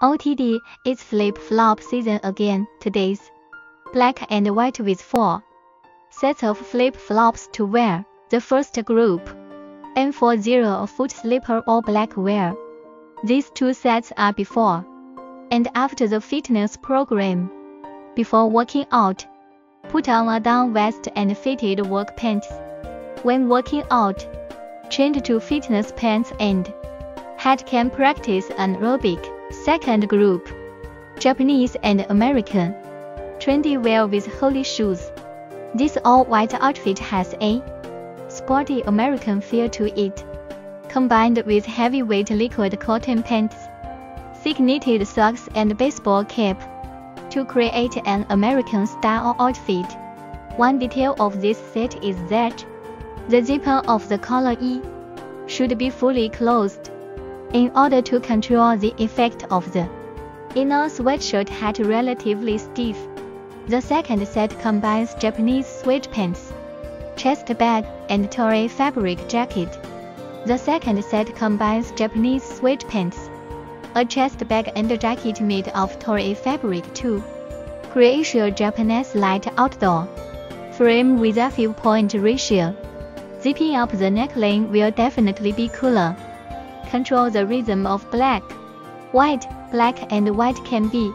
OTD, it's flip-flop season again, today's black and white with four sets of flip-flops to wear. The first group, M40 foot slipper or black wear. These two sets are before and after the fitness program. Before working out, put on a down vest and fitted work pants. When working out, change to fitness pants and head can practice aerobic. Second group, Japanese and American. Trendy wear with holey shoes. This all-white outfit has a sporty American feel to it, combined with heavyweight liquid cotton pants, thick knitted socks and baseball cap to create an American style outfit. One detail of this set is that the zipper of the collar E should be fully closed in order to control the effect of the inner sweatshirt hat relatively stiff. The second set combines Japanese sweatpants, chest bag, and Toray fabric jacket. The second set combines Japanese sweatpants, a chest bag and a jacket made of Toray fabric too. Create Japanese light outdoor frame with a few point ratio. Zipping up the neckline will definitely be cooler. Control the rhythm of black, white, black and white can be